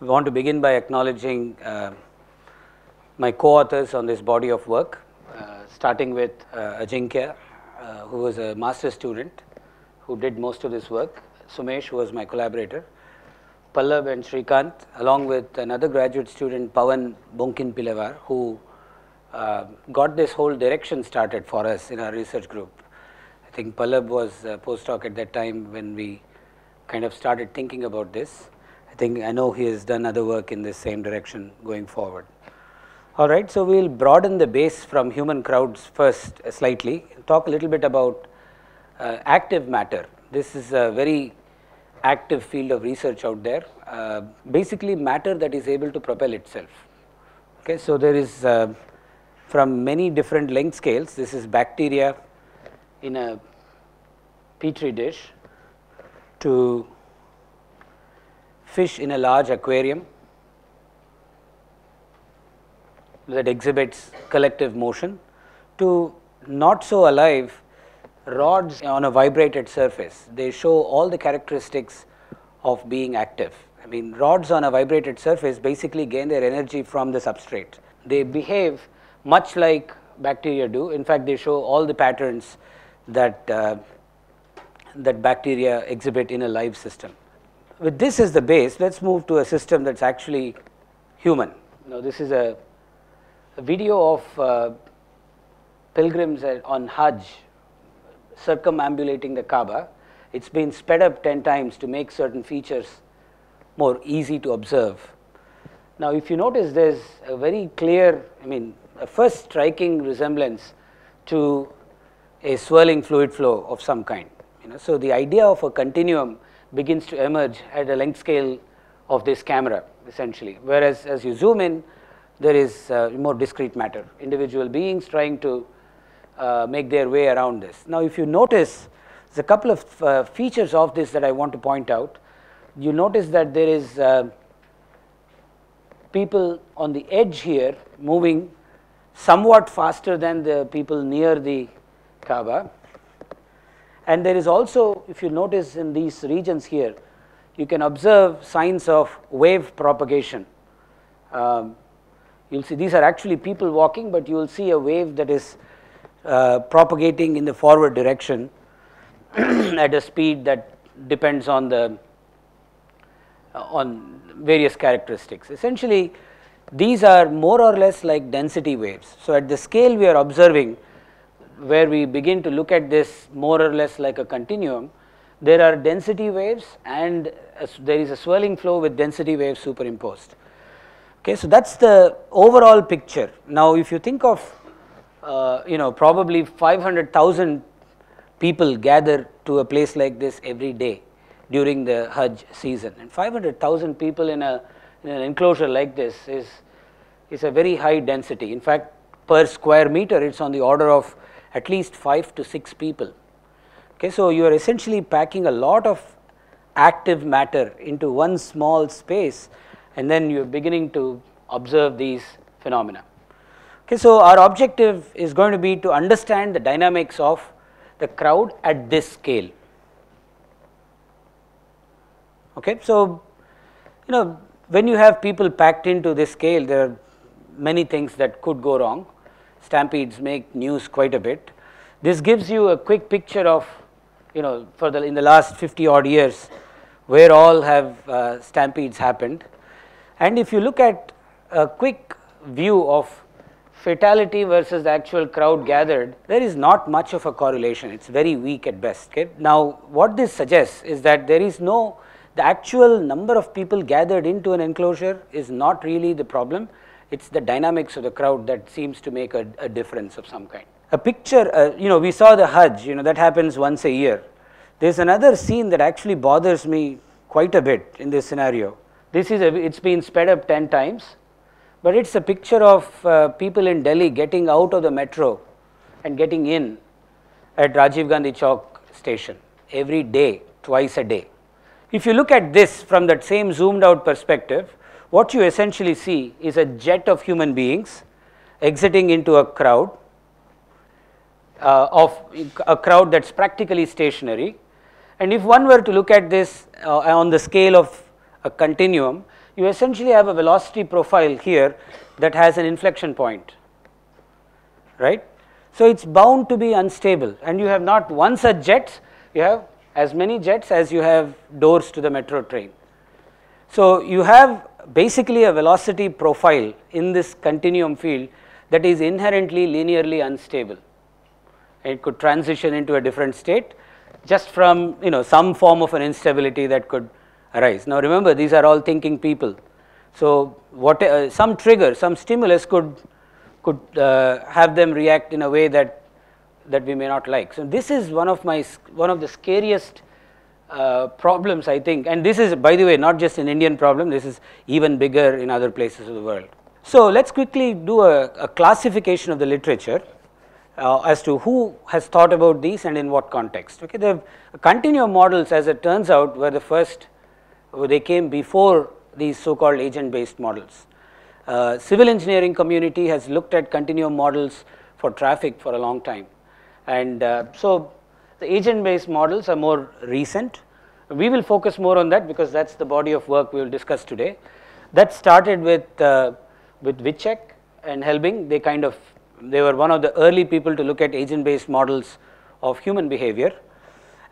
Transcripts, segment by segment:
I want to begin by acknowledging uh, my co-authors on this body of work, uh, starting with uh, Ajinkya, uh, who was a master student who did most of this work, Sumesh, who was my collaborator, Pallab and Srikant, along with another graduate student, Pavan Bonkin Pilevar, who uh, got this whole direction started for us in our research group. I think Pallab was a postdoc at that time when we kind of started thinking about this. I think I know he has done other work in this same direction going forward. All right, so we'll broaden the base from human crowds first uh, slightly, talk a little bit about uh, active matter. This is a very active field of research out there, uh, basically matter that is able to propel itself. Okay, so there is uh, from many different length scales, this is bacteria in a petri dish to fish in a large aquarium that exhibits collective motion to not so alive rods on a vibrated surface. They show all the characteristics of being active. I mean rods on a vibrated surface basically gain their energy from the substrate. They behave much like bacteria do. In fact, they show all the patterns that, uh, that bacteria exhibit in a live system. With this as the base, let us move to a system that is actually human. Now, this is a, a video of uh, pilgrims on Hajj circumambulating the Kaaba. It's been sped up 10 times to make certain features more easy to observe. Now, if you notice, there's a very clear, I mean, a first striking resemblance to a swirling fluid flow of some kind. You know, so the idea of a continuum begins to emerge at a length scale of this camera essentially, whereas as you zoom in, there is uh, more discrete matter, individual beings trying to uh, make their way around this. Now, if you notice, there's a couple of uh, features of this that I want to point out. You notice that there is uh, people on the edge here moving somewhat faster than the people near the Kaaba. And there is also, if you notice in these regions here, you can observe signs of wave propagation. Um, you will see these are actually people walking, but you will see a wave that is uh, propagating in the forward direction at a speed that depends on the uh, on various characteristics. Essentially, these are more or less like density waves. So, at the scale we are observing where we begin to look at this more or less like a continuum, there are density waves and there is a swirling flow with density waves superimposed. Okay, so that is the overall picture. Now, if you think of uh, you know probably 500,000 people gather to a place like this every day during the Hajj season and 500,000 people in a in an enclosure like this is, is a very high density. In fact, per square meter it is on the order of at least 5 to 6 people. Okay, so, you are essentially packing a lot of active matter into one small space and then you are beginning to observe these phenomena. Okay, so, our objective is going to be to understand the dynamics of the crowd at this scale. Okay, so, you know when you have people packed into this scale, there are many things that could go wrong. Stampedes make news quite a bit. This gives you a quick picture of, you know, for the in the last 50 odd years, where all have uh, stampedes happened. And if you look at a quick view of fatality versus the actual crowd gathered, there is not much of a correlation. It's very weak at best. Okay? Now, what this suggests is that there is no the actual number of people gathered into an enclosure is not really the problem, it is the dynamics of the crowd that seems to make a, a difference of some kind. A picture, uh, you know, we saw the Hajj, you know, that happens once a year. There is another scene that actually bothers me quite a bit in this scenario. This is, a, it's been sped up 10 times, but it's a picture of uh, people in Delhi getting out of the metro and getting in at Rajiv Gandhi Chowk station every day, twice a day. If you look at this from that same zoomed out perspective, what you essentially see is a jet of human beings exiting into a crowd uh, of a crowd that is practically stationary. And if one were to look at this uh, on the scale of a continuum, you essentially have a velocity profile here that has an inflection point, right. So, it is bound to be unstable and you have not one such jet, you have as many jets as you have doors to the metro train. So, you have basically a velocity profile in this continuum field that is inherently linearly unstable. It could transition into a different state just from you know some form of an instability that could arise. Now remember these are all thinking people. So what uh, some trigger, some stimulus could could uh, have them react in a way that that we may not like. So this is one of my one of the scariest uh, problems I think and this is by the way not just an Indian problem this is even bigger in other places of the world. So let us quickly do a, a, classification of the literature uh, as to who has thought about these and in what context. Okay, the continuum models as it turns out were the first they came before these so called agent based models. Uh, civil engineering community has looked at continuum models for traffic for a long time and uh, so the agent based models are more recent. We will focus more on that because that is the body of work we will discuss today. That started with, uh, with Vicsek and Helbing, they kind of, they were one of the early people to look at agent based models of human behavior.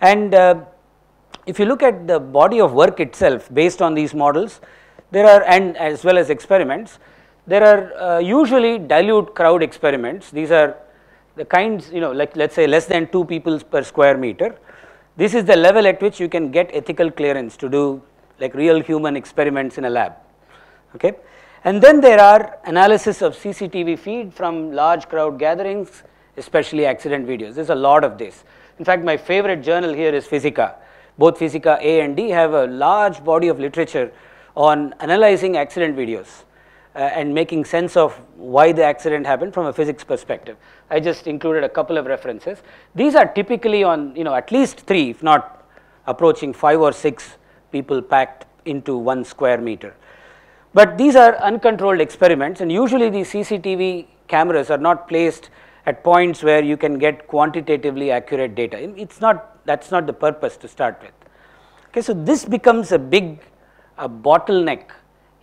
And uh, if you look at the body of work itself based on these models, there are and as well as experiments, there are uh, usually dilute crowd experiments. These are the kinds you know like let us say less than 2 people per square meter. This is the level at which you can get ethical clearance to do like real human experiments in a lab. Okay. And then there are analysis of CCTV feed from large crowd gatherings especially accident videos. There is a lot of this. In fact, my favorite journal here is Physica. Both Physica A and D have a large body of literature on analyzing accident videos Uh, and making sense of why the accident happened from a physics perspective. I just included a couple of references. These are typically on you know at least 3 if not approaching 5 or 6 people packed into 1 square meter. But these are uncontrolled experiments and usually these CCTV cameras are not placed at points where you can get quantitatively accurate data. It is not that is not the purpose to start with. Okay, so this becomes a big a bottleneck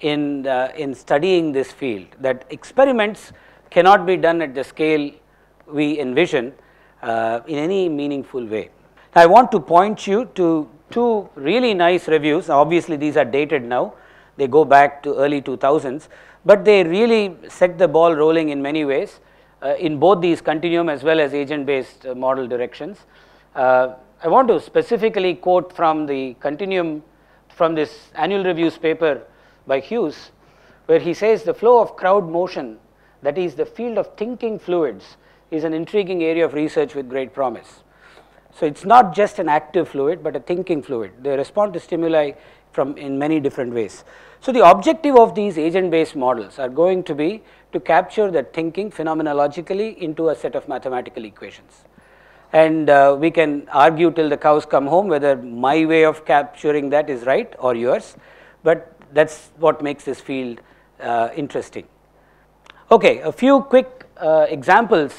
in, uh, in studying this field that experiments cannot be done at the scale we envision uh, in any meaningful way. I want to point you to two really nice reviews obviously these are dated now they go back to early 2000s but they really set the ball rolling in many ways uh, in both these continuum as well as agent based uh, model directions. Uh, I want to specifically quote from the continuum from this annual reviews paper by Hughes where he says the flow of crowd motion that is the field of thinking fluids is an intriguing area of research with great promise. So it is not just an active fluid but a thinking fluid they respond to stimuli from in many different ways. So the objective of these agent based models are going to be to capture that thinking phenomenologically into a set of mathematical equations and uh, we can argue till the cows come home whether my way of capturing that is right or yours but that is what makes this field uh, interesting. Okay, a few quick uh, examples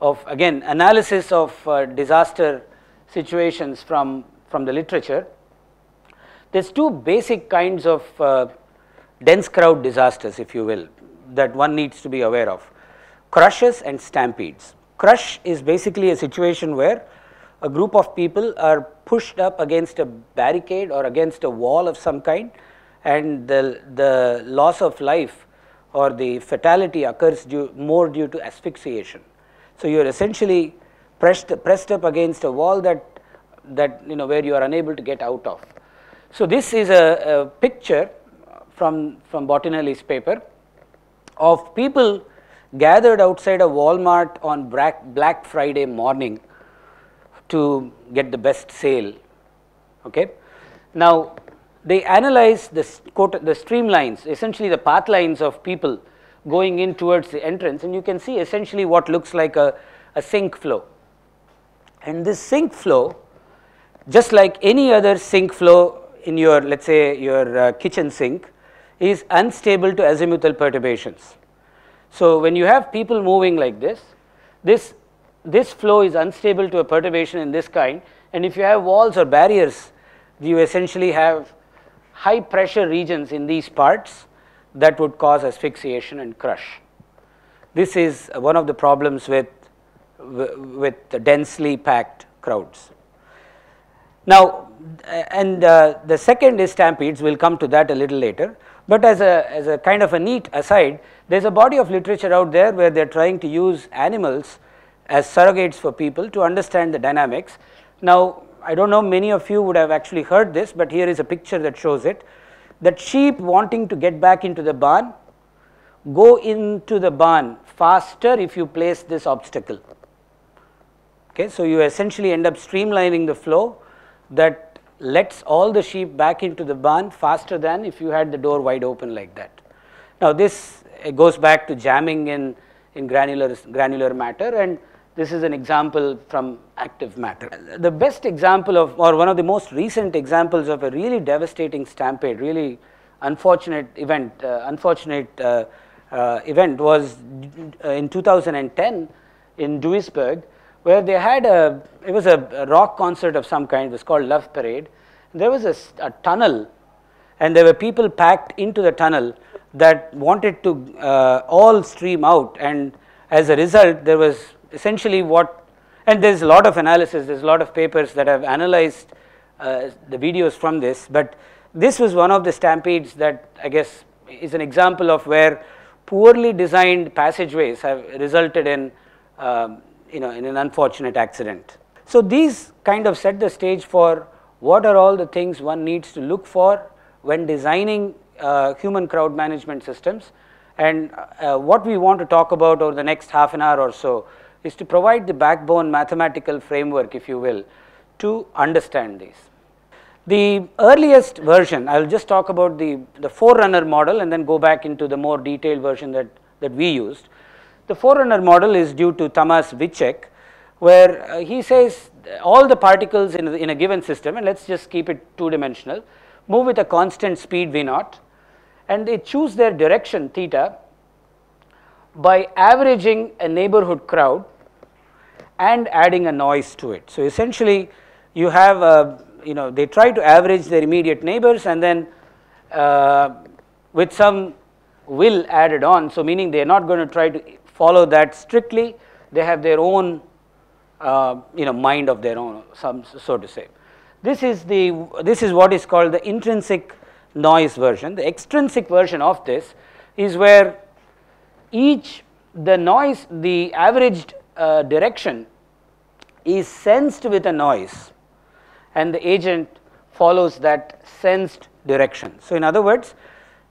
of again analysis of uh, disaster situations from, from the literature. There is two basic kinds of uh, dense crowd disasters if you will that one needs to be aware of crushes and stampedes. Crush is basically a situation where a group of people are pushed up against a barricade or against a wall of some kind and the, the loss of life or the fatality occurs due, more due to asphyxiation. So, you are essentially pressed, pressed up against a wall that, that you know where you are unable to get out of. So, this is a, a picture from, from Bottinelli's paper of people gathered outside a Walmart on Black Friday morning to get the best sale. Okay. Now, they analyze the, the streamlines essentially the path lines of people going in towards the entrance and you can see essentially what looks like a, a sink flow. And this sink flow just like any other sink flow in your let us say your uh, kitchen sink is unstable to azimuthal perturbations. So, when you have people moving like this, this, this flow is unstable to a perturbation in this kind and if you have walls or barriers you essentially have high pressure regions in these parts that would cause asphyxiation and crush. This is one of the problems with, with densely packed crowds. Now, and uh, the second is stampedes, we will come to that a little later. But as a, as a kind of a neat aside, there is a body of literature out there where they are trying to use animals as surrogates for people to understand the dynamics. Now, I do not know many of you would have actually heard this, but here is a picture that shows it that sheep wanting to get back into the barn go into the barn faster if you place this obstacle. Okay, so, you essentially end up streamlining the flow that lets all the sheep back into the barn faster than if you had the door wide open like that. Now, this goes back to jamming in, in granular, granular matter and this is an example from active matter. The best example of or one of the most recent examples of a really devastating stampede, really unfortunate event, uh, unfortunate uh, uh, event was uh, in 2010 in Duisburg where they had a, it was a, rock concert of some kind, it was called Love Parade. There was a, a, tunnel and there were people packed into the tunnel that wanted to uh, all stream out and as a result there was essentially what and there is a lot of analysis, there is a lot of papers that have analyzed uh, the videos from this, but this was one of the stampedes that I guess is an example of where poorly designed passageways have resulted in um, you know in an unfortunate accident. So these kind of set the stage for what are all the things one needs to look for when designing uh, human crowd management systems and uh, what we want to talk about over the next half an hour or so is to provide the backbone mathematical framework if you will to understand these. The earliest version, I will just talk about the, the forerunner model and then go back into the more detailed version that, that we used. The forerunner model is due to Thomas Vicsek where uh, he says all the particles in, in a given system and let us just keep it two dimensional move with a constant speed v naught and they choose their direction theta by averaging a neighborhood crowd and adding a noise to it. So, essentially you have a, you know they try to average their immediate neighbors and then uh, with some will added on. So, meaning they are not going to try to follow that strictly they have their own uh, you know mind of their own some so to say. This is the this is what is called the intrinsic noise version. The extrinsic version of this is where each the noise the averaged uh, direction is sensed with a noise and the agent follows that sensed direction. So, in other words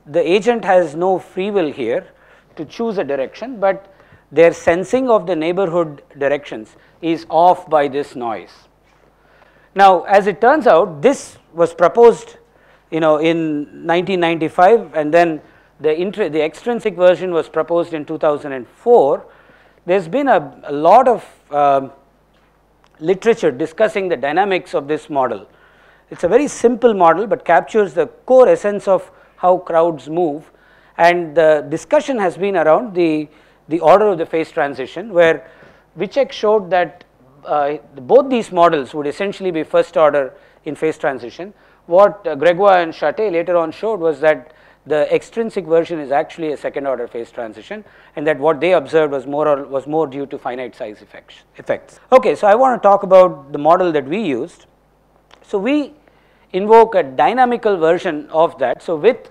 the agent has no free will here to choose a direction, but their sensing of the neighborhood directions is off by this noise. Now, as it turns out this was proposed you know in 1995 and then the, the extrinsic version was proposed in 2004 there has been a, a, lot of uh, literature discussing the dynamics of this model. It is a very simple model, but captures the core essence of how crowds move and the discussion has been around the, the order of the phase transition where Vicsek showed that uh, both these models would essentially be first order in phase transition. What uh, Gregoire and Chate later on showed was that the extrinsic version is actually a second order phase transition and that what they observed was more or was more due to finite size effects. effects. Okay, so I want to talk about the model that we used. So we invoke a dynamical version of that. So with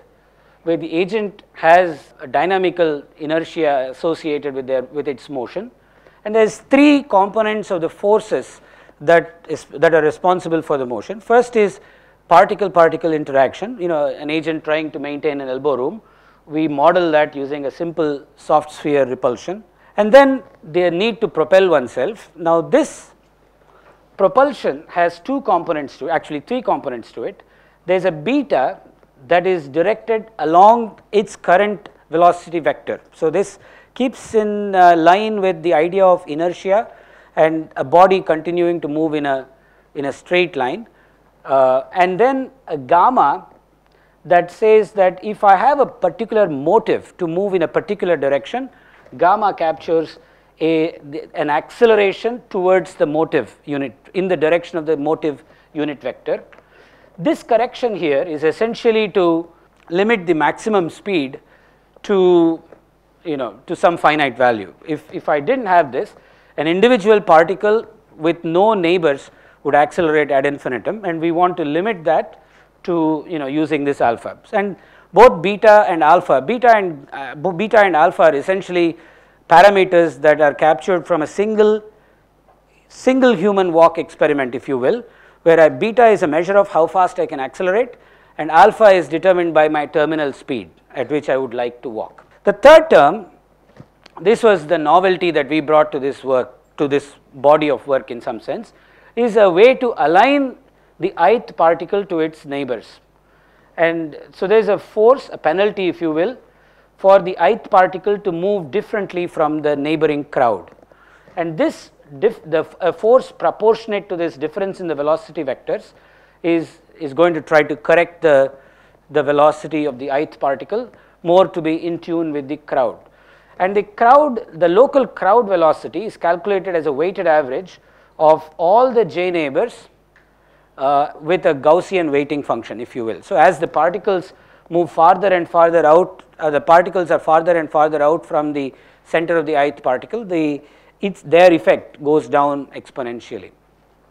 where the agent has a dynamical inertia associated with their with its motion and there is three components of the forces that is that are responsible for the motion. First is particle particle interaction you know an agent trying to maintain an elbow room we model that using a simple soft sphere repulsion and then they need to propel oneself. Now this propulsion has two components to actually three components to it. There is a beta that is directed along its current velocity vector. So this keeps in uh, line with the idea of inertia and a body continuing to move in a in a straight line uh, and then a gamma that says that if I have a particular motive to move in a particular direction, gamma captures a, an acceleration towards the motive unit in the direction of the motive unit vector. this correction here is essentially to limit the maximum speed to you know to some finite value. If, if I did not have this an individual particle with no neighbors would accelerate ad infinitum and we want to limit that to you know using this alpha and both beta and alpha beta and uh, beta and alpha are essentially parameters that are captured from a single single human walk experiment if you will where beta is a measure of how fast I can accelerate and alpha is determined by my terminal speed at which I would like to walk. The third term this was the novelty that we brought to this work to this body of work in some sense is a way to align the ith particle to its neighbors. And so there is a force a penalty if you will for the ith particle to move differently from the neighboring crowd. And this the force proportionate to this difference in the velocity vectors is is going to try to correct the the velocity of the ith particle more to be in tune with the crowd. And the crowd the local crowd velocity is calculated as a weighted average of all the j neighbors uh, with a Gaussian weighting function if you will. So, as the particles move farther and farther out uh, the particles are farther and farther out from the center of the ith particle the its their effect goes down exponentially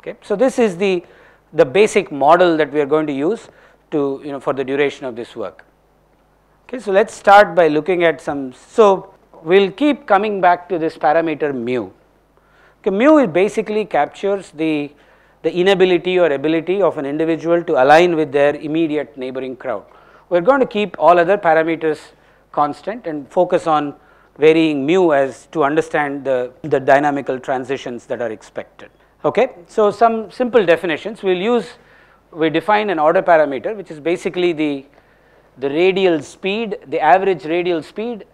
okay. So, this is the the basic model that we are going to use to you know for the duration of this work okay. So, let us start by looking at some so we will keep coming back to this parameter mu okay, mu is basically captures the the inability or ability of an individual to align with their immediate neighboring crowd. We are going to keep all other parameters constant and focus on varying mu as to understand the, the dynamical transitions that are expected. Okay. So, some simple definitions we will use we define an order parameter which is basically the, the radial speed the average radial speed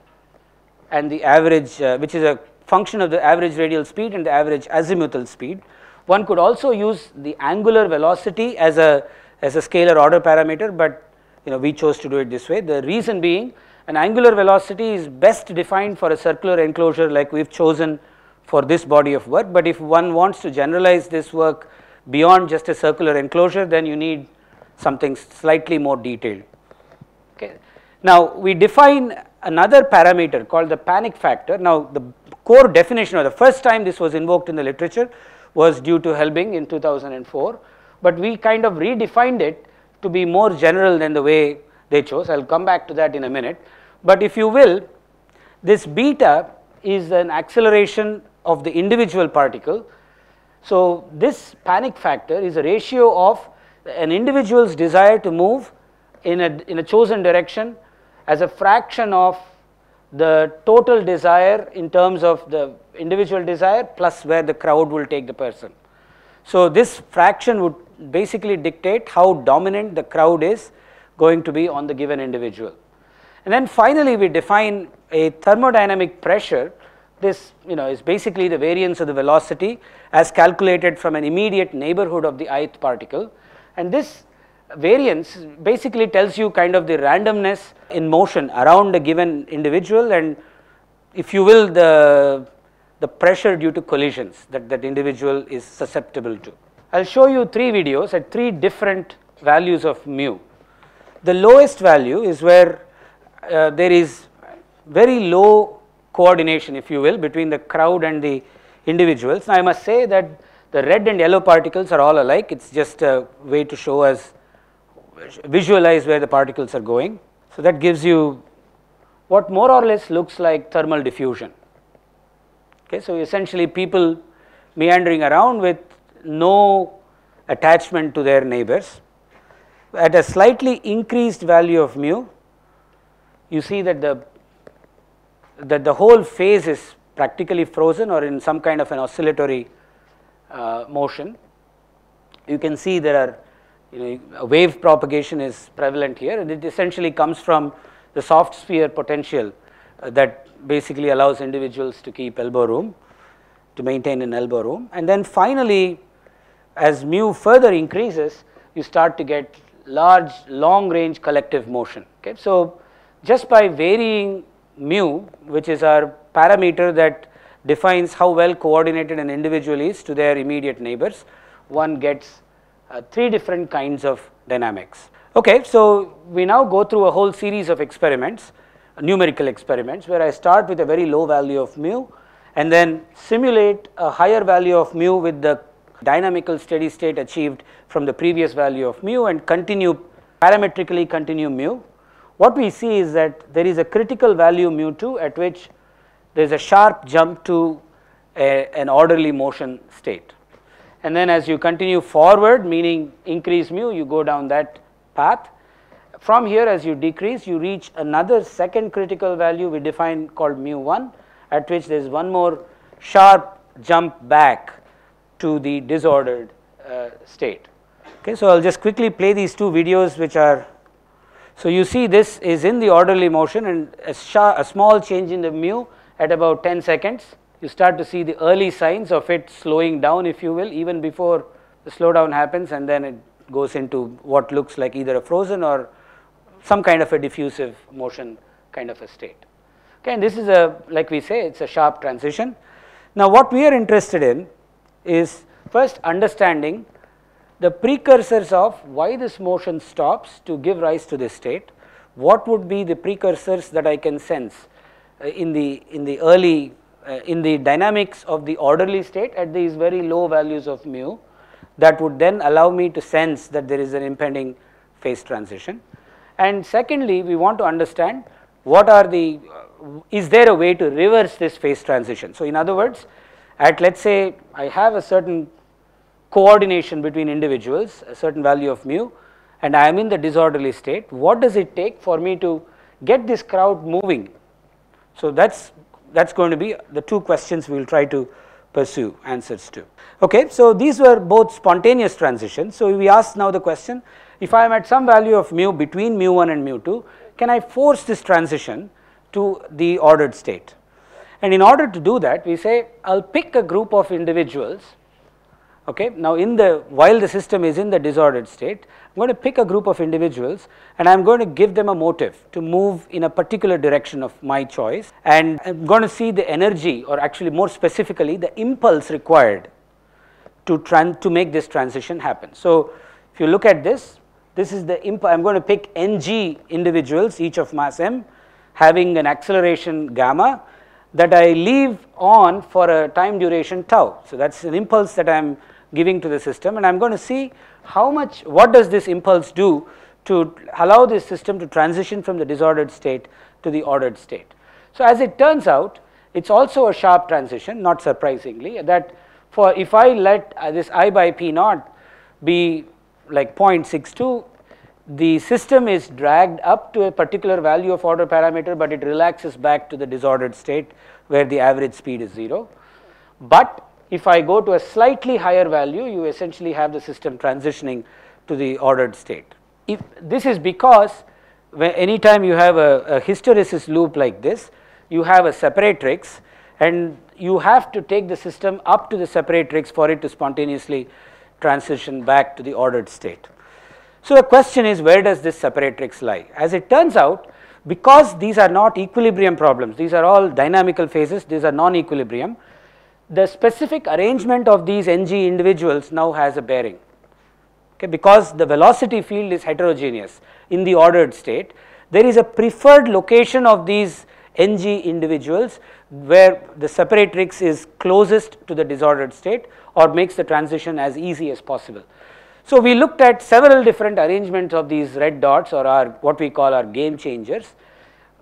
and the average uh, which is a function of the average radial speed and the average azimuthal speed one could also use the angular velocity as a as a scalar order parameter, but you know we chose to do it this way. The reason being an angular velocity is best defined for a circular enclosure like we have chosen for this body of work, but if one wants to generalize this work beyond just a circular enclosure then you need something slightly more detailed. Okay. Now we define another parameter called the panic factor. Now the core definition or the first time this was invoked in the literature was due to Helbing in 2004, but we kind of redefined it to be more general than the way they chose. I will come back to that in a minute, but if you will, this beta is an acceleration of the individual particle. So, this panic factor is a ratio of an individual's desire to move in a, in a chosen direction as a fraction of the total desire in terms of the individual desire plus where the crowd will take the person. So, this fraction would basically dictate how dominant the crowd is going to be on the given individual. And then finally, we define a thermodynamic pressure this you know is basically the variance of the velocity as calculated from an immediate neighborhood of the ith particle and this variance basically tells you kind of the randomness in motion around a given individual and if you will the the pressure due to collisions that that individual is susceptible to. I will show you three videos at three different values of mu. The lowest value is where uh, there is very low coordination if you will between the crowd and the individuals. Now I must say that the red and yellow particles are all alike it is just a way to show us visualize where the particles are going. So, that gives you what more or less looks like thermal diffusion. Okay, so, essentially people meandering around with no attachment to their neighbors. At a slightly increased value of mu, you see that the that the whole phase is practically frozen or in some kind of an oscillatory uh, motion. You can see there are you know wave propagation is prevalent here and it essentially comes from the soft sphere potential uh, that basically allows individuals to keep elbow room to maintain an elbow room. And then finally as mu further increases you start to get large long range collective motion okay? So just by varying mu which is our parameter that defines how well coordinated an individual is to their immediate neighbors one gets uh, three different kinds of dynamics. Okay, so we now go through a whole series of experiments, numerical experiments where I start with a very low value of mu and then simulate a higher value of mu with the dynamical steady state achieved from the previous value of mu and continue parametrically continue mu. What we see is that there is a critical value mu 2 at which there is a sharp jump to a, an orderly motion state. And then as you continue forward meaning increase mu you go down that path. From here as you decrease you reach another second critical value we define called mu 1 at which there is one more sharp jump back to the disordered uh, state. Okay, so I will just quickly play these two videos which are, so you see this is in the orderly motion and a, a small change in the mu at about 10 seconds, you start to see the early signs of it slowing down if you will even before the slowdown happens and then it goes into what looks like either a frozen or some kind of a diffusive motion kind of a state. Okay, and this is a like we say it is a sharp transition. Now what we are interested in is first understanding the precursors of why this motion stops to give rise to this state, what would be the precursors that I can sense uh, in the in the early Uh, in the dynamics of the orderly state at these very low values of mu that would then allow me to sense that there is an impending phase transition. And secondly, we want to understand what are the uh, is there a way to reverse this phase transition. So, in other words at let us say I have a certain coordination between individuals a certain value of mu and I am in the disorderly state what does it take for me to get this crowd moving. So, that is that is going to be the two questions we will try to pursue answers to. Okay, so these were both spontaneous transitions. So, we ask now the question if I am at some value of mu between mu 1 and mu 2 can I force this transition to the ordered state. And in order to do that we say I will pick a group of individuals okay. Now in the while the system is in the disordered state I am going to pick a group of individuals and I am going to give them a motive to move in a particular direction of my choice and I am going to see the energy or actually more specifically the impulse required to to make this transition happen. So if you look at this this is the imp I am going to pick ng individuals each of mass m having an acceleration gamma that I leave on for a time duration tau. So, that is an impulse that I am giving to the system and I am going to see how much what does this impulse do to allow this system to transition from the disordered state to the ordered state. So, as it turns out it is also a sharp transition not surprisingly that for if I let uh, this i by p naught be like 0.62 the system is dragged up to a particular value of order parameter, but it relaxes back to the disordered state where the average speed is 0. But if I go to a slightly higher value, you essentially have the system transitioning to the ordered state. If this is because any time you have a, a hysteresis loop like this, you have a separatrix and you have to take the system up to the separatrix for it to spontaneously transition back to the ordered state. So, the question is where does this separatrix lie? As it turns out because these are not equilibrium problems, these are all dynamical phases, these are non-equilibrium, the specific arrangement of these ng individuals now has a bearing okay, because the velocity field is heterogeneous in the ordered state. There is a preferred location of these ng individuals where the separatrix is closest to the disordered state or makes the transition as easy as possible. So, we looked at several different arrangements of these red dots or our what we call our game changers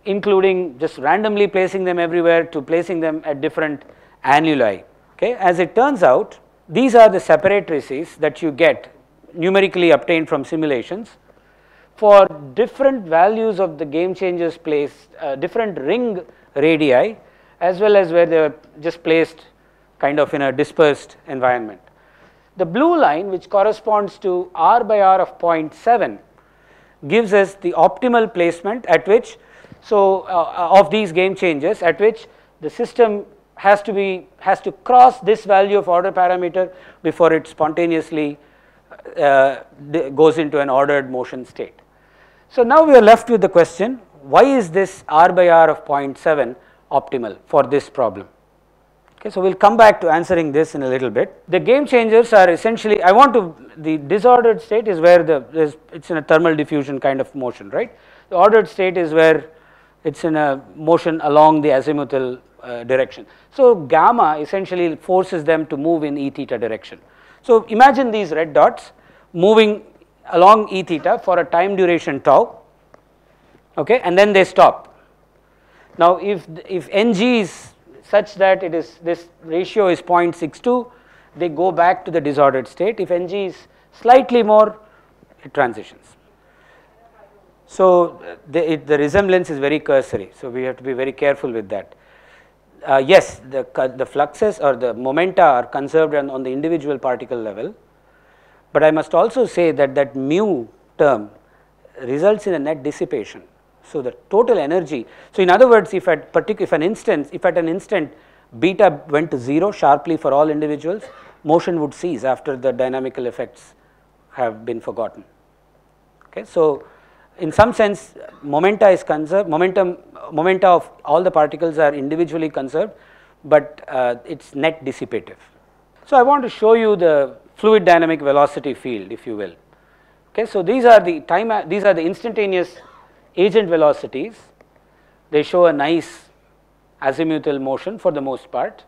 including just randomly placing them everywhere to placing them at different annuli. Okay. As it turns out these are the separatrices that you get numerically obtained from simulations for different values of the game changers placed uh, different ring radii as well as where they are just placed kind of in a dispersed environment. The blue line which corresponds to r by r of 0.7 gives us the optimal placement at which so uh, of these game changes at which the system has to be has to cross this value of order parameter before it spontaneously uh, goes into an ordered motion state. So now we are left with the question why is this r by r of 0.7 optimal for this problem Okay, so we'll come back to answering this in a little bit. The game changers are essentially, I want to, the disordered state is where the, it's in a thermal diffusion kind of motion, right? The ordered state is where it's in a motion along the azimuthal Uh, direction. So gamma essentially forces them to move in E theta direction. So imagine these red dots moving along E theta for a time duration tau, okay, and then they stop. Now if, if ng is such that it is this ratio is 0.62 they go back to the disordered state if ng is slightly more it transitions. So the, it, the resemblance is very cursory so we have to be very careful with that. Uh, yes the, the fluxes or the momenta are conserved on, on the individual particle level but I must also say that that mu term results in a net dissipation so the total energy, so in other words if at particular if an instance if at an instant beta went to 0 sharply for all individuals motion would cease after the dynamical effects have been forgotten. Okay. So in some sense momenta is conserved momentum momenta of all the particles are individually conserved but uh, it is net dissipative. So I want to show you the fluid dynamic velocity field if you will. Okay. So these are the time these are the instantaneous agent velocities, they show a nice azimuthal motion for the most part.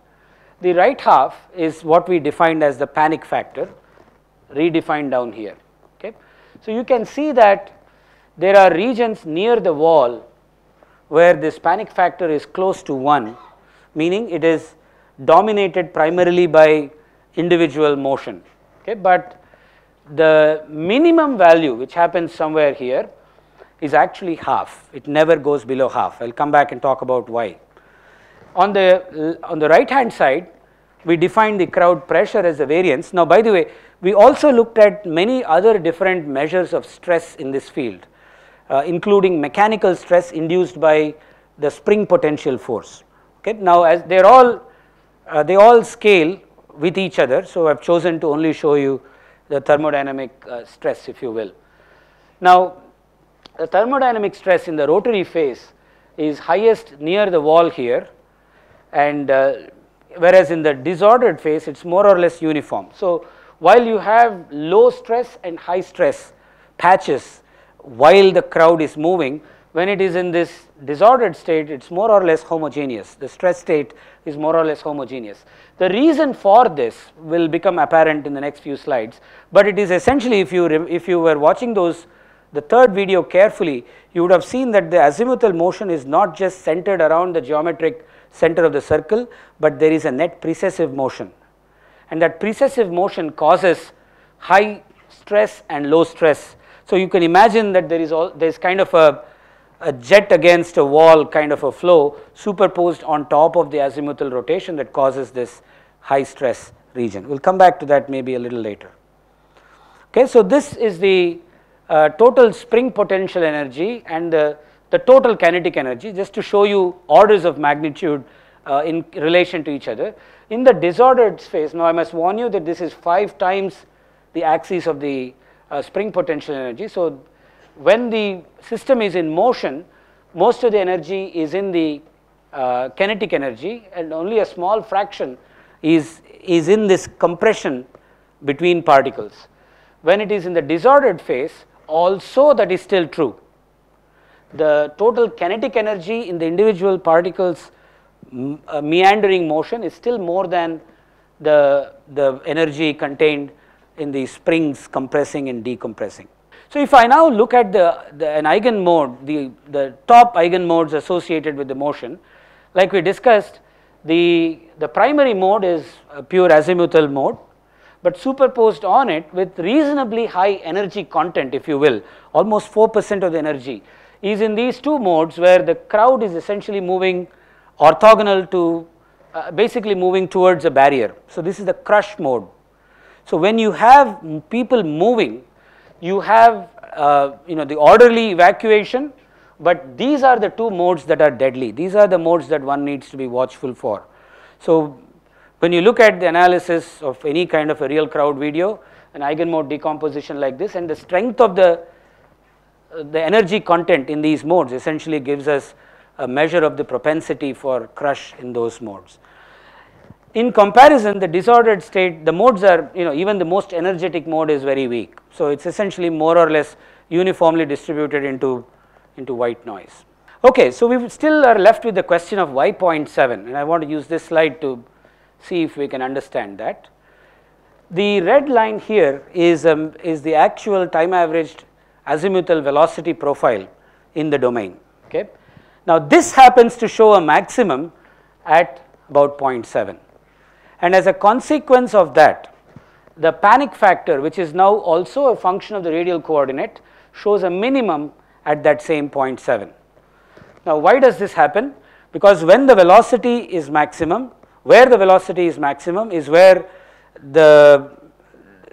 The right half is what we defined as the panic factor redefined down here. Okay. So, you can see that there are regions near the wall where this panic factor is close to 1 meaning it is dominated primarily by individual motion. Okay. But the minimum value which happens somewhere here is actually half, it never goes below half. I will come back and talk about why. On the, on the right hand side, we define the crowd pressure as the variance. Now, by the way, we also looked at many other different measures of stress in this field, uh, including mechanical stress induced by the spring potential force. Okay. Now, as they are all, uh, they all scale with each other. So, I have chosen to only show you the thermodynamic uh, stress if you will. Now, the thermodynamic stress in the rotary phase is highest near the wall here and uh, whereas in the disordered phase it is more or less uniform. So, while you have low stress and high stress patches while the crowd is moving when it is in this disordered state it is more or less homogeneous the stress state is more or less homogeneous. The reason for this will become apparent in the next few slides, but it is essentially if you if you were watching those the third video carefully, you would have seen that the azimuthal motion is not just centered around the geometric center of the circle, but there is a net precessive motion. And that precessive motion causes high stress and low stress. So you can imagine that there is all there is kind of a, a jet against a wall kind of a flow superposed on top of the azimuthal rotation that causes this high stress region. We will come back to that maybe a little later. Okay, so this is the uh, total spring potential energy and the, the total kinetic energy just to show you orders of magnitude uh, in relation to each other. In the disordered space, now I must warn you that this is 5 times the axis of the uh, spring potential energy. So, when the system is in motion, most of the energy is in the uh, kinetic energy and only a small fraction is, is in this compression between particles. When it is in the disordered phase, also that is still true. The total kinetic energy in the individual particles uh, meandering motion is still more than the, the energy contained in the springs compressing and decompressing. So, if I now look at the, the an eigen mode, the, the top eigen modes associated with the motion, like we discussed, the, the primary mode is a pure azimuthal mode but superposed on it with reasonably high energy content if you will almost 4 percent of the energy is in these two modes where the crowd is essentially moving orthogonal to uh, basically moving towards a barrier. So, this is the crush mode. So, when you have people moving you have uh, you know the orderly evacuation, but these are the two modes that are deadly these are the modes that one needs to be watchful for. So, when you look at the analysis of any kind of a real crowd video, an eigenmode decomposition like this and the strength of the, the energy content in these modes essentially gives us a measure of the propensity for crush in those modes. In comparison the disordered state the modes are you know even the most energetic mode is very weak. So, it is essentially more or less uniformly distributed into, into white noise. Okay, so we still are left with the question of why 0.7 and I want to use this slide to see if we can understand that. The red line here is, um, is the actual time averaged azimuthal velocity profile in the domain. Okay. Now, this happens to show a maximum at about 0.7 and as a consequence of that the panic factor which is now also a function of the radial coordinate shows a minimum at that same 0.7. Now, why does this happen? Because when the velocity is maximum, where the velocity is maximum is where the,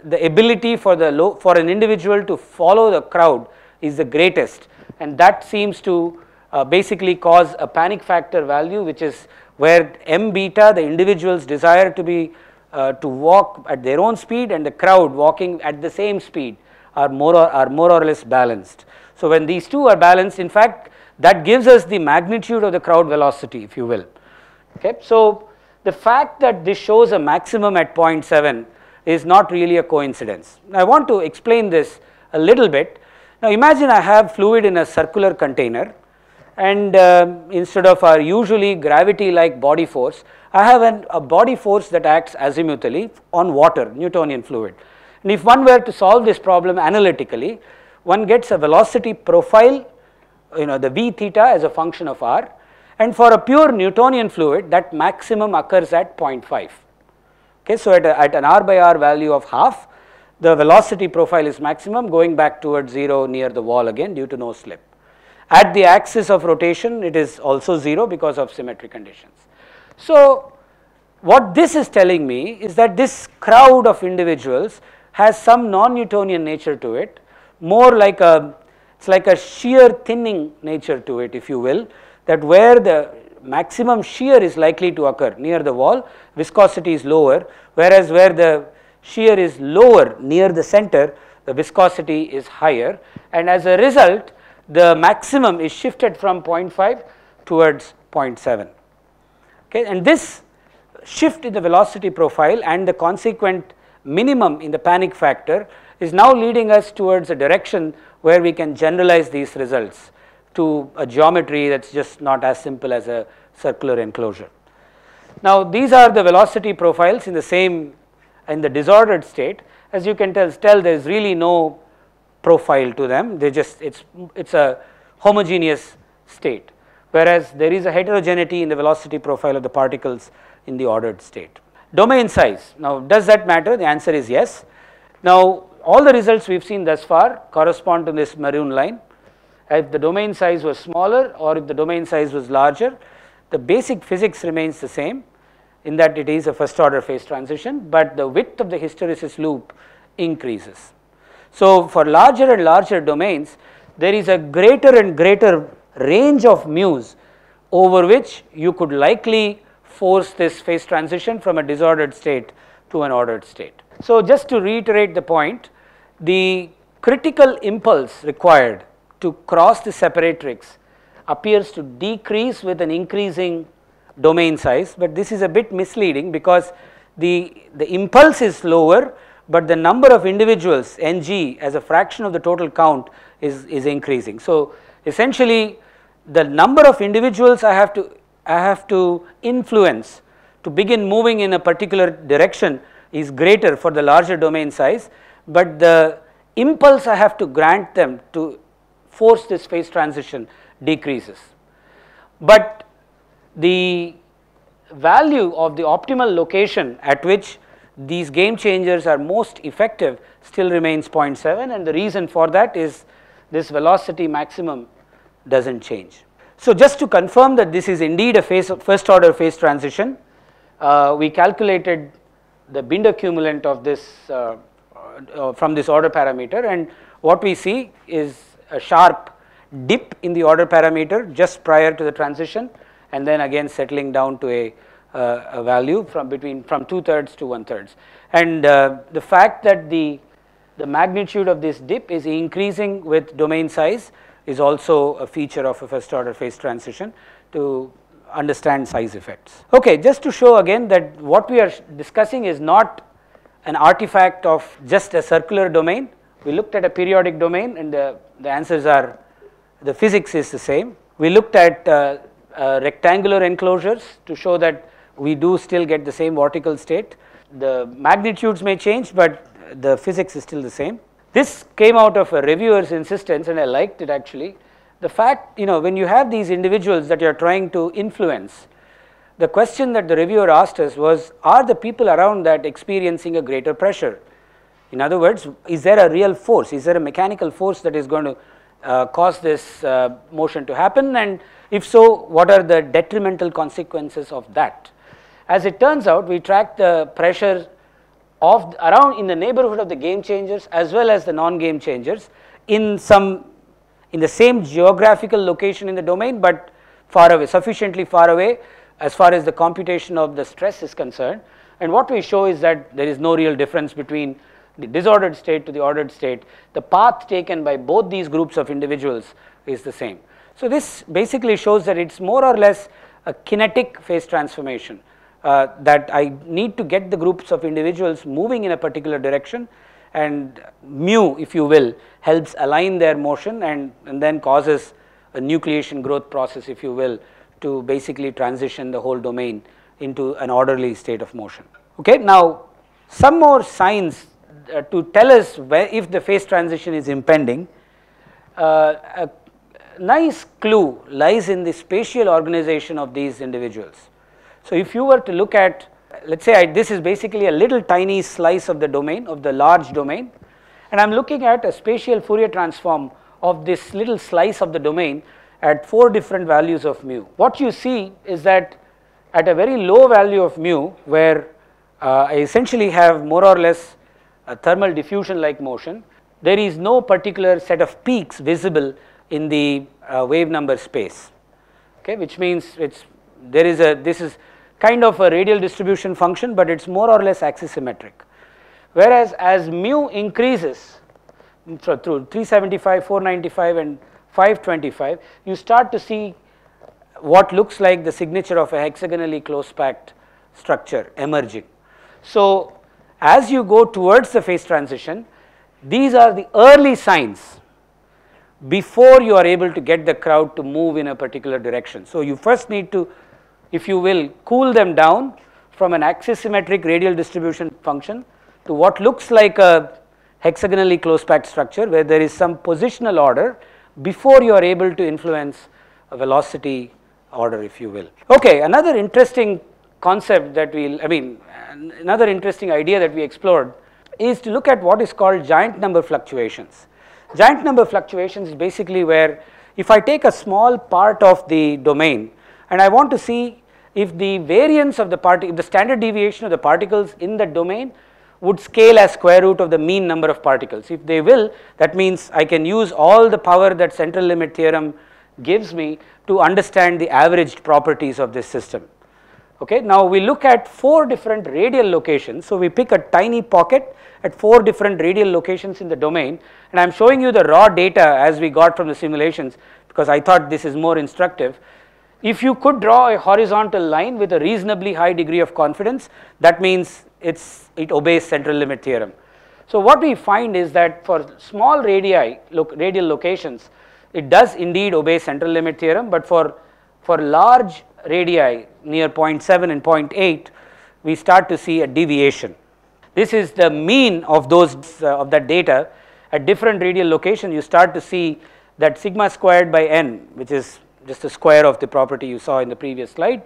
the ability for the low, for an individual to follow the crowd is the greatest and that seems to uh, basically cause a panic factor value which is where m beta the individual's desire to be uh, to walk at their own speed and the crowd walking at the same speed are more or, are more or less balanced. So, when these two are balanced in fact that gives us the magnitude of the crowd velocity if you will. Okay. So, the fact that this shows a maximum at 0.7 is not really a coincidence. I want to explain this a little bit. Now, imagine I have fluid in a circular container and uh, instead of our usually gravity like body force, I have an, a body force that acts azimuthally on water, Newtonian fluid. And if one were to solve this problem analytically, one gets a velocity profile, you know the v theta as a function of r and for a pure Newtonian fluid that maximum occurs at 0.5. Okay, so at, a, at an r by r value of half, the velocity profile is maximum going back towards 0 near the wall again due to no slip. At the axis of rotation it is also 0 because of symmetry conditions. So, what this is telling me is that this crowd of individuals has some non-Newtonian nature to it, more like a, it's like a shear thinning nature to it if you will, that where the maximum shear is likely to occur near the wall, viscosity is lower, whereas where the shear is lower near the center, the viscosity is higher and as a result the maximum is shifted from 0.5 towards 0.7 okay and this shift in the velocity profile and the consequent minimum in the panic factor is now leading us towards a direction where we can generalize these results to a geometry that is just not as simple as a circular enclosure. Now these are the velocity profiles in the same in the disordered state as you can tell, tell there is really no profile to them they just it's it's a homogeneous state whereas there is a heterogeneity in the velocity profile of the particles in the ordered state. Domain size now does that matter the answer is yes. Now all the results we have seen thus far correspond to this maroon line if the domain size was smaller or if the domain size was larger the basic physics remains the same in that it is a first order phase transition but the width of the hysteresis loop increases. So, for larger and larger domains there is a greater and greater range of mu's over which you could likely force this phase transition from a disordered state to an ordered state. So, just to reiterate the point the critical impulse required to cross the separatrix appears to decrease with an increasing domain size, but this is a bit misleading because the, the impulse is lower but the number of individuals ng as a fraction of the total count is, is increasing. So, essentially the number of individuals I have to I have to influence to begin moving in a particular direction is greater for the larger domain size, but the impulse I have to grant them to force this phase transition decreases. But the value of the optimal location at which these game changers are most effective still remains 0.7 and the reason for that is this velocity maximum does not change. So, just to confirm that this is indeed a phase first order phase transition, uh, we calculated the Binder cumulant of this uh, uh, from this order parameter and what we see is a sharp dip in the order parameter just prior to the transition and then again settling down to a uh, a value from between from 2 thirds to 1 thirds. And uh, the fact that the, the magnitude of this dip is increasing with domain size is also a feature of a first order phase transition to understand size effects. Okay, just to show again that what we are discussing is not an artifact of just a circular domain. We looked at a periodic domain and the, the answers are the physics is the same. We looked at uh, uh, rectangular enclosures to show that we do still get the same vortical state. The magnitudes may change, but the physics is still the same. This came out of a reviewer's insistence and I liked it actually. The fact, you know, when you have these individuals that you are trying to influence, the question that the reviewer asked us was, are the people around that experiencing a greater pressure? In other words, is there a real force? Is there a mechanical force that is going to uh, cause this uh, motion to happen? And if so, what are the detrimental consequences of that? As it turns out, we tracked the pressure of around in the neighborhood of the game changers as well as the non-game changers in some in the same geographical location in the domain, but far away, sufficiently far away as far as the computation of the stress is concerned. And what we show is that there is no real difference between the disordered state to the ordered state. The path taken by both these groups of individuals is the same. So, this basically shows that it is more or less a kinetic phase transformation uh, that I need to get the groups of individuals moving in a particular direction and mu if you will helps align their motion and, and then causes a nucleation growth process if you will to basically transition the whole domain into an orderly state of motion. Okay. Now, some more signs uh, to tell us where if the phase transition is impending, uh, a nice clue lies in the spatial organization of these individuals. So, if you were to look at let us say I, this is basically a little tiny slice of the domain of the large domain and I am looking at a spatial Fourier transform of this little slice of the domain at 4 different values of mu. What you see is that at a very low value of mu where uh, I essentially have more or less a thermal diffusion like motion, there is no particular set of peaks visible in the uh, wave number space, okay, which means it's there is a this is kind of a radial distribution function, but it is more or less axisymmetric. Whereas as mu increases through 375, 495 and 525, you start to see what looks like the signature of a hexagonally close packed structure emerging. So, as you go towards the phase transition, these are the early signs before you are able to get the crowd to move in a particular direction. So, you first need to if you will cool them down from an axisymmetric radial distribution function to what looks like a hexagonally close packed structure where there is some positional order before you are able to influence a velocity order if you will. Okay, another interesting concept that we I mean another interesting idea that we explored is to look at what is called giant number fluctuations. Giant number fluctuations is basically where if I take a small part of the domain and I want to see if the variance of the particle, the standard deviation of the particles in the domain would scale as square root of the mean number of particles. If they will, that means I can use all the power that central limit theorem gives me to understand the averaged properties of this system. Okay. Now, we look at four different radial locations. So, we pick a tiny pocket at four different radial locations in the domain and I am showing you the raw data as we got from the simulations because I thought this is more instructive. If you could draw a horizontal line with a reasonably high degree of confidence, that means it's, it obeys central limit theorem. So what we find is that for small radii, look, radial locations, it does indeed obey central limit theorem, but for, for large radii near 0.7 and 0.8, we start to see a deviation. This is the mean of those uh, of that data at different radial location you start to see that sigma squared by n which is just the square of the property you saw in the previous slide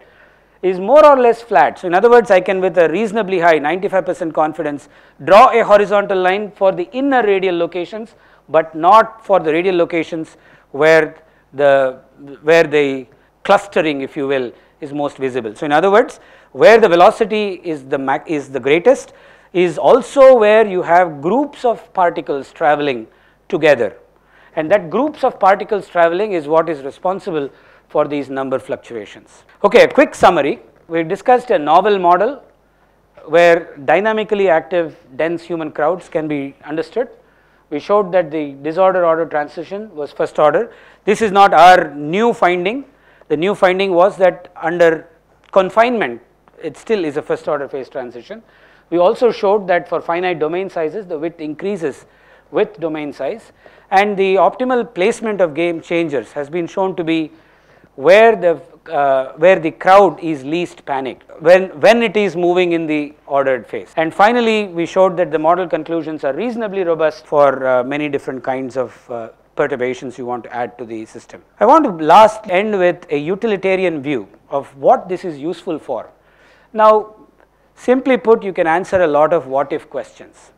is more or less flat. So, in other words I can with a reasonably high 95 percent confidence draw a horizontal line for the inner radial locations, but not for the radial locations where the where the clustering if you will is most visible. So, in other words where the velocity is the is the greatest is also where you have groups of particles traveling together and that groups of particles traveling is what is responsible for these number fluctuations. Okay, a quick summary. We discussed a novel model where dynamically active dense human crowds can be understood. We showed that the disorder order transition was first order. This is not our new finding. The new finding was that under confinement, it still is a first order phase transition. We also showed that for finite domain sizes, the width increases with domain size and the optimal placement of game changers has been shown to be where the uh, where the crowd is least panicked when when it is moving in the ordered phase and finally we showed that the model conclusions are reasonably robust for uh, many different kinds of uh, perturbations you want to add to the system. I want to last end with a utilitarian view of what this is useful for. Now simply put you can answer a lot of what if questions.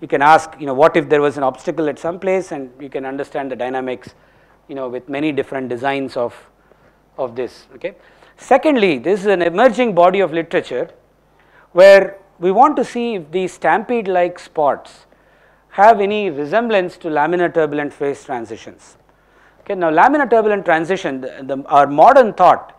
You can ask you know what if there was an obstacle at some place and you can understand the dynamics you know with many different designs of of this okay. Secondly this is an emerging body of literature where we want to see if these stampede like spots have any resemblance to laminar turbulent phase transitions. Okay, now laminar turbulent transition, the, the, our modern thought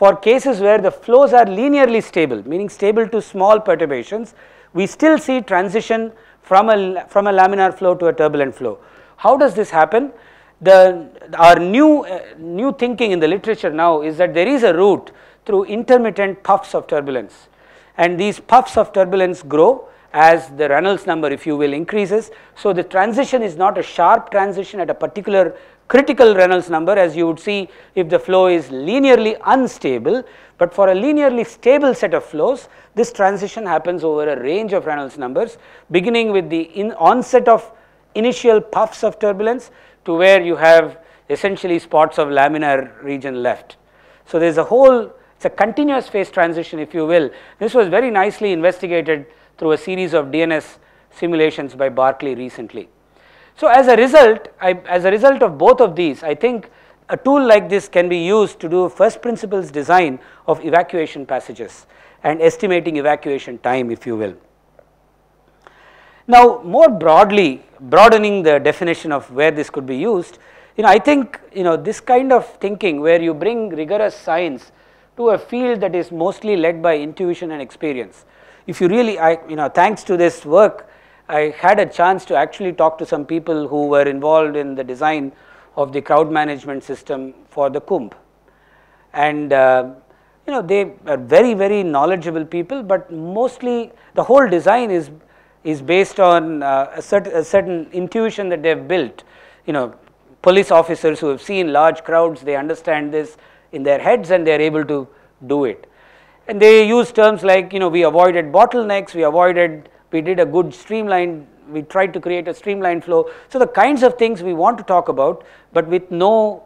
for cases where the flows are linearly stable, meaning stable to small perturbations, we still see transition from a, from a laminar flow to a turbulent flow. How does this happen? The, our new, uh, new thinking in the literature now is that there is a route through intermittent puffs of turbulence and these puffs of turbulence grow as the Reynolds number if you will increases. So, the transition is not a sharp transition at a particular critical Reynolds number as you would see if the flow is linearly unstable, but for a linearly stable set of flows this transition happens over a range of Reynolds numbers beginning with the onset of initial puffs of turbulence to where you have essentially spots of laminar region left. So, there is a whole it is a continuous phase transition if you will. This was very nicely investigated through a series of DNS simulations by Barkley recently. So as a result, I, as a result of both of these, I think a tool like this can be used to do first principles design of evacuation passages and estimating evacuation time if you will. Now more broadly, broadening the definition of where this could be used, you know I think you know this kind of thinking where you bring rigorous science to a field that is mostly led by intuition and experience if you really, I, you know, thanks to this work, I had a chance to actually talk to some people who were involved in the design of the crowd management system for the Kumbh. And uh, you know, they are very, very knowledgeable people, but mostly the whole design is, is based on uh, a, certain, a certain intuition that they have built. You know, police officers who have seen large crowds, they understand this in their heads and they are able to do it and they use terms like you know we avoided bottlenecks, we avoided, we did a good streamline, we tried to create a streamlined flow. So the kinds of things we want to talk about, but with no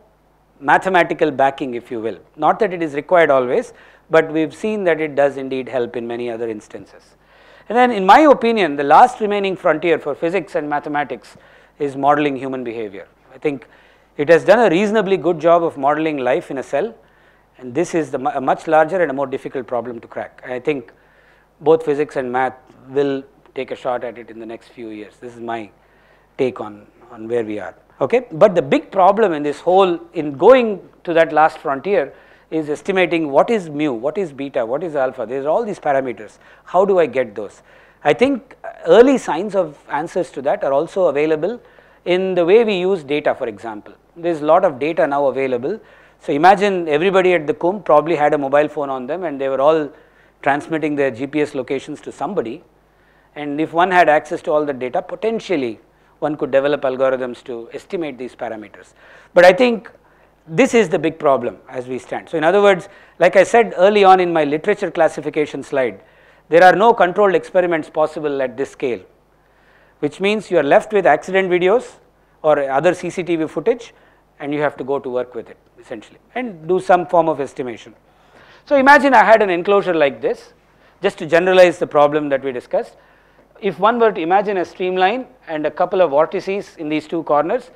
mathematical backing if you will, not that it is required always, but we have seen that it does indeed help in many other instances. And then in my opinion the last remaining frontier for physics and mathematics is modeling human behavior. I think it has done a reasonably good job of modeling life in a cell and this is the, a much larger and a more difficult problem to crack. I think both physics and math will take a shot at it in the next few years. This is my take on, on where we are. Okay, but the big problem in this whole in going to that last frontier is estimating what is mu, what is beta, what is alpha. There are all these parameters. How do I get those? I think early signs of answers to that are also available in the way we use data for example. There is a lot of data now available so imagine everybody at the Kumbh probably had a mobile phone on them and they were all transmitting their GPS locations to somebody and if one had access to all the data potentially one could develop algorithms to estimate these parameters. But I think this is the big problem as we stand. So in other words like I said early on in my literature classification slide there are no controlled experiments possible at this scale which means you are left with accident videos or other CCTV footage and you have to go to work with it essentially and do some form of estimation. So imagine I had an enclosure like this just to generalize the problem that we discussed. If one were to imagine a streamline and a couple of vortices in these two corners,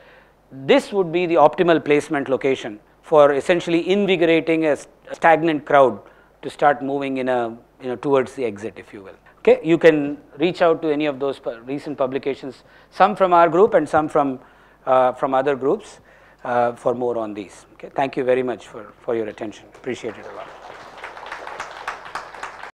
this would be the optimal placement location for essentially invigorating a stagnant crowd to start moving in a you know towards the exit if you will. Okay, you can reach out to any of those recent publications, some from our group and some from uh, from other groups uh, for more on these. Okay, thank you very much for, for your attention. Appreciate it a lot.